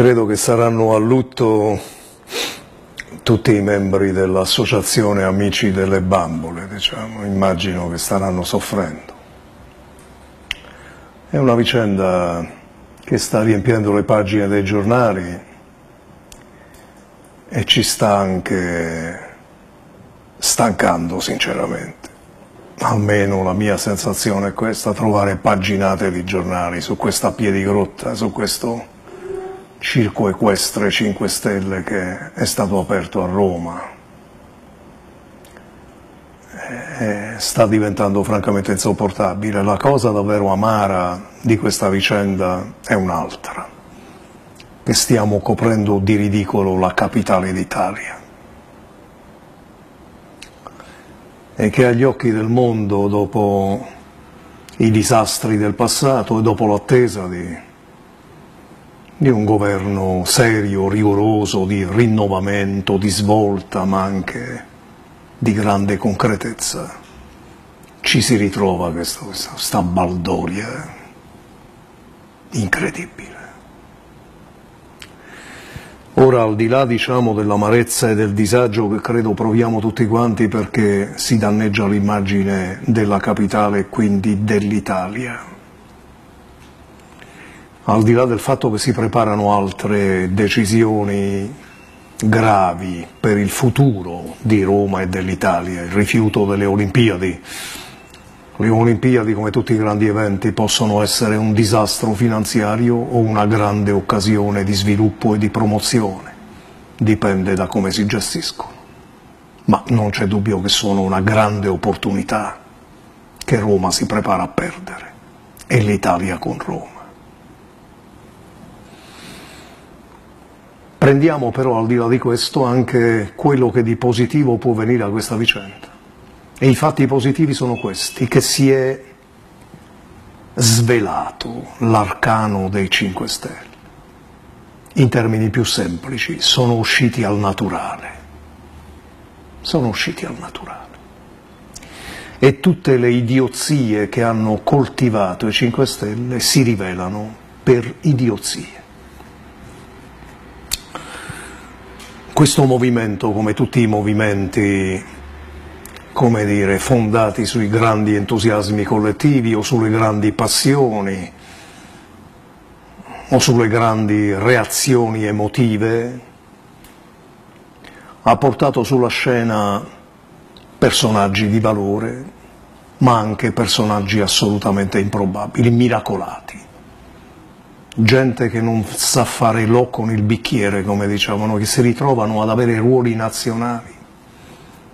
Credo che saranno a lutto tutti i membri dell'associazione Amici delle Bambole, diciamo. immagino che staranno soffrendo. È una vicenda che sta riempiendo le pagine dei giornali e ci sta anche stancando sinceramente. Almeno la mia sensazione è questa, trovare paginate di giornali su questa piedigrotta, su questo circo equestre 5 Stelle che è stato aperto a Roma. E eh, sta diventando francamente insopportabile. La cosa davvero amara di questa vicenda è un'altra, che stiamo coprendo di ridicolo la capitale d'Italia. E che agli occhi del mondo, dopo i disastri del passato e dopo l'attesa di di un governo serio, rigoroso, di rinnovamento, di svolta, ma anche di grande concretezza. Ci si ritrova questa, questa baldoria incredibile. Ora, al di là diciamo, dell'amarezza e del disagio che credo proviamo tutti quanti perché si danneggia l'immagine della capitale e quindi dell'Italia, al di là del fatto che si preparano altre decisioni gravi per il futuro di Roma e dell'Italia, il rifiuto delle Olimpiadi. Le Olimpiadi, come tutti i grandi eventi, possono essere un disastro finanziario o una grande occasione di sviluppo e di promozione, dipende da come si gestiscono. Ma non c'è dubbio che sono una grande opportunità che Roma si prepara a perdere e l'Italia con Roma. Prendiamo però al di là di questo anche quello che di positivo può venire da questa vicenda. E i fatti positivi sono questi, che si è svelato l'arcano dei 5 Stelle. In termini più semplici, sono usciti al naturale. Sono usciti al naturale. E tutte le idiozie che hanno coltivato i 5 Stelle si rivelano per idiozie. Questo movimento, come tutti i movimenti, come dire, fondati sui grandi entusiasmi collettivi o sulle grandi passioni o sulle grandi reazioni emotive, ha portato sulla scena personaggi di valore, ma anche personaggi assolutamente improbabili, miracolati gente che non sa fare l'o con il bicchiere, come dicevano, che si ritrovano ad avere ruoli nazionali,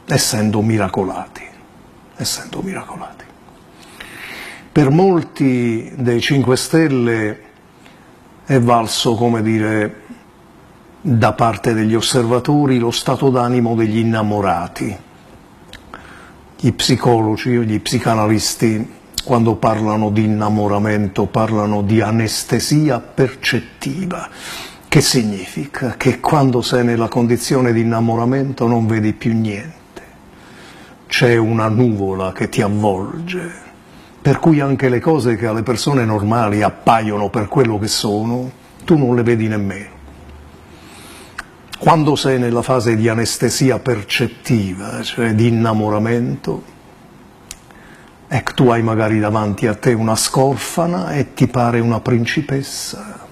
essendo miracolati, essendo miracolati. Per molti dei 5 Stelle è valso, come dire, da parte degli osservatori lo stato d'animo degli innamorati. Gli psicologi, gli psicanalisti quando parlano di innamoramento parlano di anestesia percettiva. Che significa? Che quando sei nella condizione di innamoramento non vedi più niente. C'è una nuvola che ti avvolge, per cui anche le cose che alle persone normali appaiono per quello che sono, tu non le vedi nemmeno. Quando sei nella fase di anestesia percettiva, cioè di innamoramento, Ecco, tu hai magari davanti a te una scorfana e ti pare una principessa.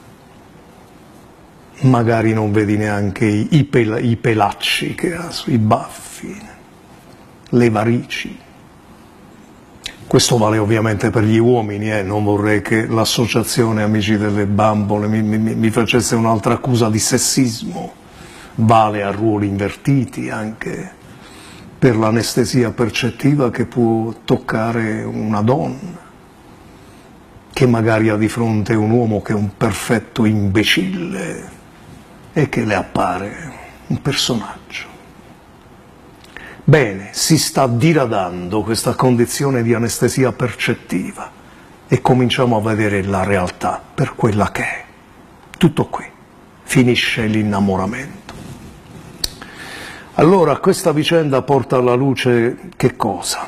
Magari non vedi neanche i, pel i pelacci che ha sui baffi, le varici. Questo vale ovviamente per gli uomini, eh? non vorrei che l'associazione Amici delle Bambole mi, mi, mi facesse un'altra accusa di sessismo. Vale a ruoli invertiti anche per l'anestesia percettiva che può toccare una donna, che magari ha di fronte un uomo che è un perfetto imbecille e che le appare un personaggio. Bene, si sta diradando questa condizione di anestesia percettiva e cominciamo a vedere la realtà per quella che è. Tutto qui, finisce l'innamoramento. Allora questa vicenda porta alla luce che cosa?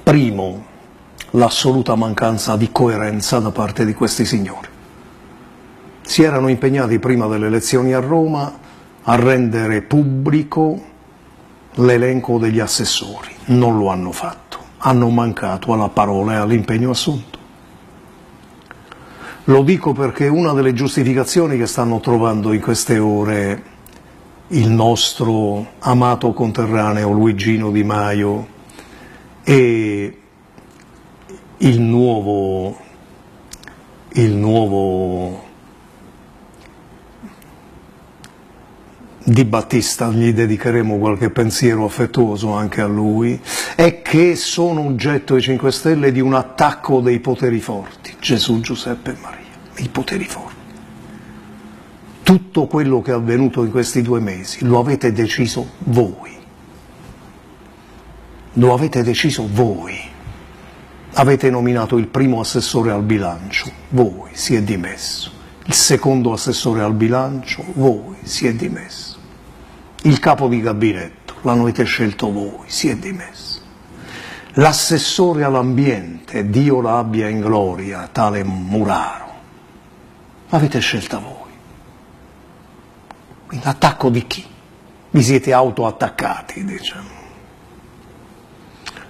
Primo, l'assoluta mancanza di coerenza da parte di questi signori. si erano impegnati prima delle elezioni a Roma a rendere pubblico l'elenco degli assessori, non lo hanno fatto, hanno mancato alla parola e all'impegno assunto. Lo dico perché una delle giustificazioni che stanno trovando in queste ore il nostro amato conterraneo Luigino Di Maio e il nuovo, il nuovo Di Battista, gli dedicheremo qualche pensiero affettuoso anche a lui, è che sono oggetto i 5 Stelle di un attacco dei poteri forti, Gesù, Giuseppe e Maria, i poteri forti. Tutto quello che è avvenuto in questi due mesi lo avete deciso voi. Lo avete deciso voi. Avete nominato il primo assessore al bilancio, voi si è dimesso. Il secondo assessore al bilancio, voi si è dimesso il capo di gabinetto, l'avete scelto voi, si è dimesso. L'assessore all'ambiente, Dio la abbia in gloria, tale Muraro, l'avete scelta voi. Quindi attacco di chi? Vi siete autoattaccati, diciamo.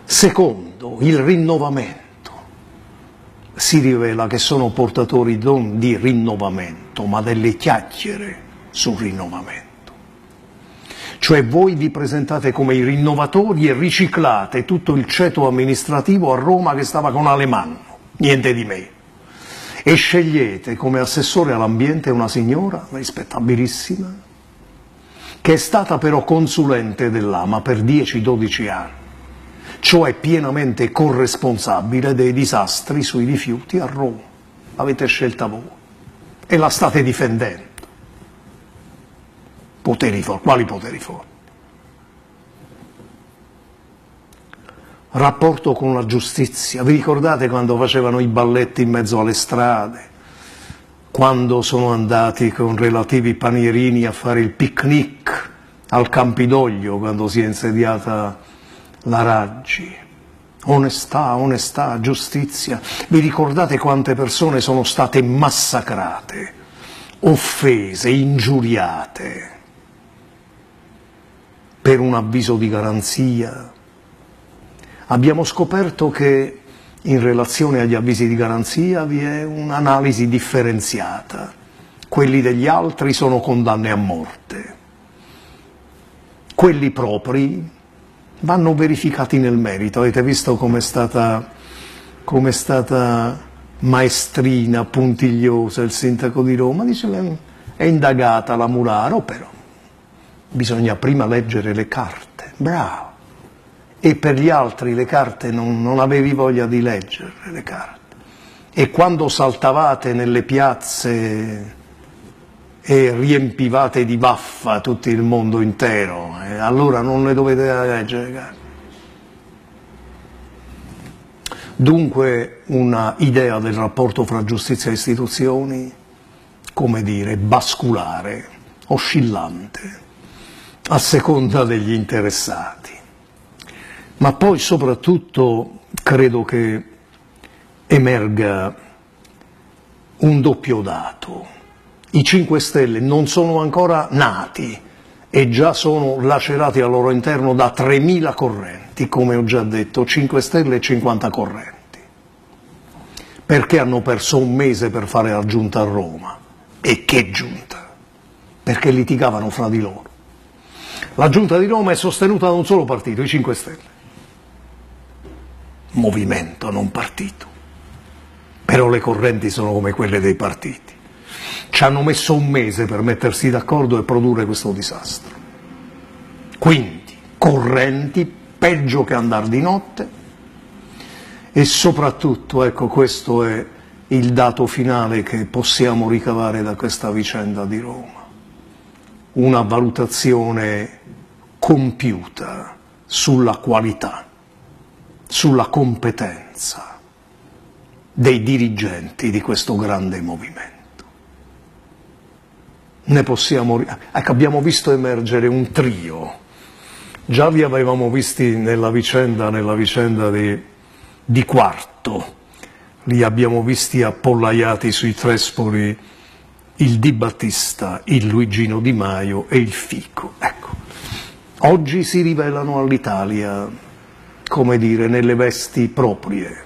Secondo, il rinnovamento. Si rivela che sono portatori non di rinnovamento, ma delle chiacchiere sul rinnovamento. Cioè voi vi presentate come i rinnovatori e riciclate tutto il ceto amministrativo a Roma che stava con Alemanno, niente di meno. E scegliete come assessore all'ambiente una signora rispettabilissima, che è stata però consulente dell'AMA per 10-12 anni, cioè pienamente corresponsabile dei disastri sui rifiuti a Roma. L'avete scelta voi e la state difendendo poteri forti. Quali poteri forti? Rapporto con la giustizia. Vi ricordate quando facevano i balletti in mezzo alle strade? Quando sono andati con relativi panierini a fare il picnic al Campidoglio quando si è insediata la Raggi? Onestà, onestà, giustizia. Vi ricordate quante persone sono state massacrate, offese, ingiuriate? per un avviso di garanzia. Abbiamo scoperto che in relazione agli avvisi di garanzia vi è un'analisi differenziata. Quelli degli altri sono condanne a morte. Quelli propri vanno verificati nel merito. Avete visto come è stata, come è stata maestrina, puntigliosa il sindaco di Roma? Dice, è indagata la Mularo, però bisogna prima leggere le carte, bravo. E per gli altri le carte non, non avevi voglia di leggere le carte. E quando saltavate nelle piazze e riempivate di baffa tutto il mondo intero, eh, allora non le dovete leggere le carte. Dunque una idea del rapporto fra giustizia e istituzioni, come dire, basculare, oscillante a seconda degli interessati. Ma poi soprattutto credo che emerga un doppio dato. I 5 Stelle non sono ancora nati e già sono lacerati al loro interno da 3.000 correnti, come ho già detto, 5 Stelle e 50 correnti. Perché hanno perso un mese per fare la giunta a Roma? E che giunta? Perché litigavano fra di loro. La giunta di Roma è sostenuta da un solo partito, i 5 Stelle. Movimento, non partito. Però le correnti sono come quelle dei partiti. Ci hanno messo un mese per mettersi d'accordo e produrre questo disastro. Quindi, correnti, peggio che andare di notte, e soprattutto, ecco, questo è il dato finale che possiamo ricavare da questa vicenda di Roma una valutazione compiuta sulla qualità, sulla competenza dei dirigenti di questo grande movimento. Ne possiamo, ecco, abbiamo visto emergere un trio, già vi avevamo visti nella vicenda, nella vicenda di, di Quarto, li abbiamo visti appollaiati sui trespoli il Di Battista, il Luigino Di Maio e il Fico. Ecco, oggi si rivelano all'Italia, come dire, nelle vesti proprie.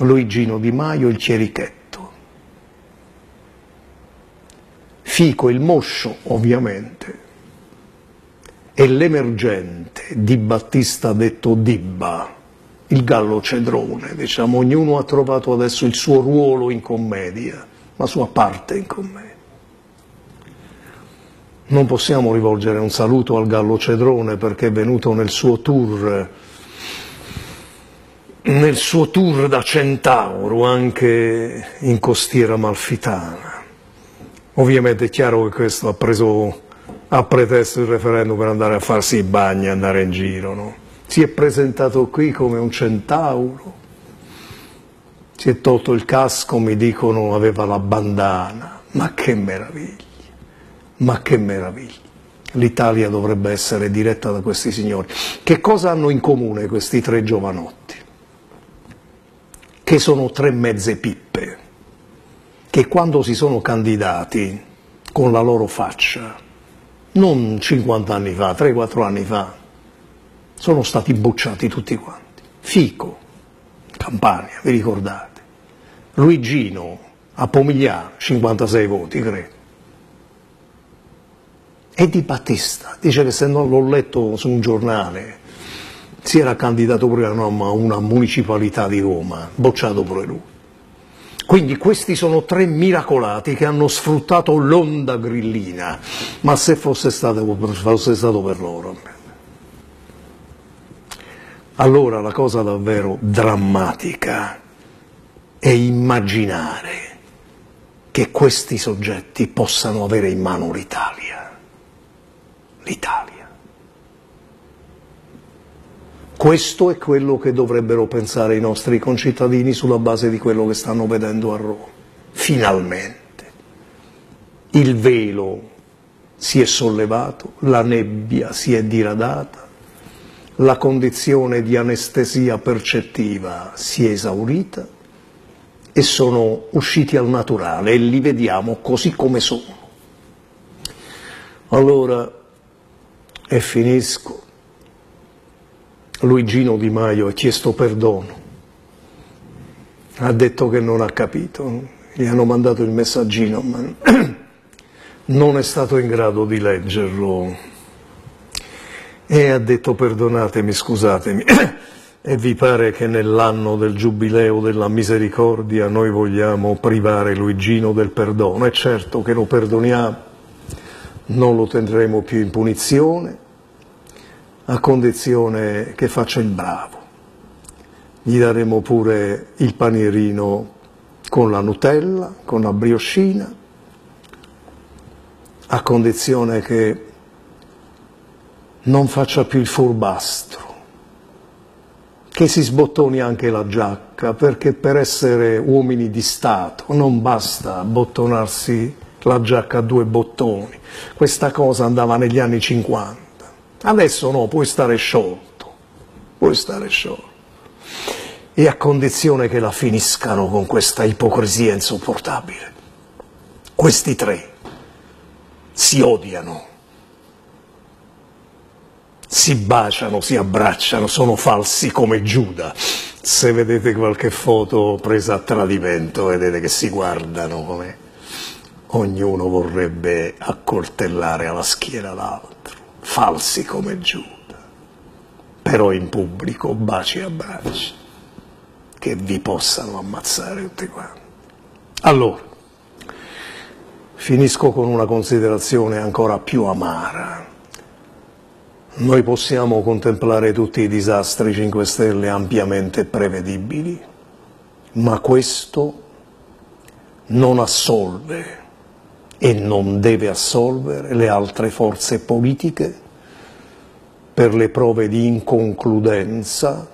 Luigino Di Maio il Chierichetto. Fico il Moscio, ovviamente, e l'emergente Di Battista detto Dibba, il gallo cedrone, diciamo, ognuno ha trovato adesso il suo ruolo in commedia, la sua parte in commedia. Non possiamo rivolgere un saluto al gallo cedrone perché è venuto nel suo tour nel suo tour da centauro anche in costiera malfitana. Ovviamente è chiaro che questo ha preso a pretesto il referendum per andare a farsi i bagni andare in giro, no? si è presentato qui come un centauro, si è tolto il casco, mi dicono aveva la bandana, ma che meraviglia, ma che meraviglia. L'Italia dovrebbe essere diretta da questi signori. Che cosa hanno in comune questi tre giovanotti? Che sono tre mezze pippe, che quando si sono candidati con la loro faccia, non 50 anni fa, 3-4 anni fa, sono stati bocciati tutti quanti. Fico, Campania, vi ricordate? Luigino, a Pomigliano, 56 voti, credo. E Di Battista, dice che se non l'ho letto su un giornale, si era candidato pure a una municipalità di Roma, bocciato pure lui. Quindi questi sono tre miracolati che hanno sfruttato l'onda grillina, ma se fosse stato, fosse stato per loro allora la cosa davvero drammatica è immaginare che questi soggetti possano avere in mano l'Italia. L'Italia. Questo è quello che dovrebbero pensare i nostri concittadini sulla base di quello che stanno vedendo a Roma. Finalmente. Il velo si è sollevato, la nebbia si è diradata, la condizione di anestesia percettiva si è esaurita e sono usciti al naturale e li vediamo così come sono. Allora, e finisco, Luigino Di Maio ha chiesto perdono, ha detto che non ha capito, gli hanno mandato il messaggino, ma non è stato in grado di leggerlo. E ha detto perdonatemi, scusatemi, e vi pare che nell'anno del giubileo della misericordia noi vogliamo privare Luigino del perdono? È certo che lo perdoniamo, non lo tendremo più in punizione, a condizione che faccia il bravo. Gli daremo pure il panierino con la Nutella, con la brioscina, a condizione che non faccia più il furbastro, che si sbottoni anche la giacca, perché per essere uomini di Stato non basta bottonarsi la giacca a due bottoni, questa cosa andava negli anni 50, adesso no, puoi stare sciolto, puoi stare sciolto, e a condizione che la finiscano con questa ipocrisia insopportabile. Questi tre si odiano si baciano, si abbracciano, sono falsi come Giuda. Se vedete qualche foto presa a tradimento, vedete che si guardano come ognuno vorrebbe accoltellare alla schiena l'altro, falsi come Giuda. Però in pubblico baci e abbracci, che vi possano ammazzare tutti quanti. Allora, finisco con una considerazione ancora più amara noi possiamo contemplare tutti i disastri 5 Stelle ampiamente prevedibili, ma questo non assolve e non deve assolvere le altre forze politiche per le prove di inconcludenza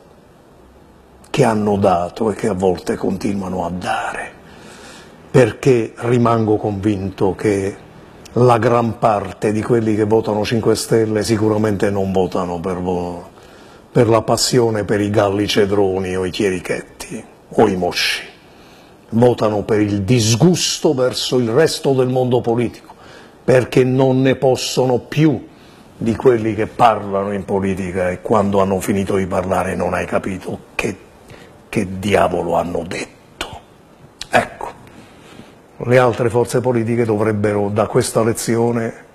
che hanno dato e che a volte continuano a dare, perché rimango convinto che la gran parte di quelli che votano 5 Stelle sicuramente non votano per, per la passione per i galli cedroni o i chierichetti o i mosci, votano per il disgusto verso il resto del mondo politico, perché non ne possono più di quelli che parlano in politica e quando hanno finito di parlare non hai capito che, che diavolo hanno detto. Ecco, le altre forze politiche dovrebbero da questa lezione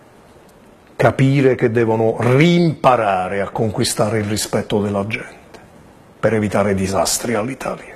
capire che devono rimparare a conquistare il rispetto della gente per evitare disastri all'Italia.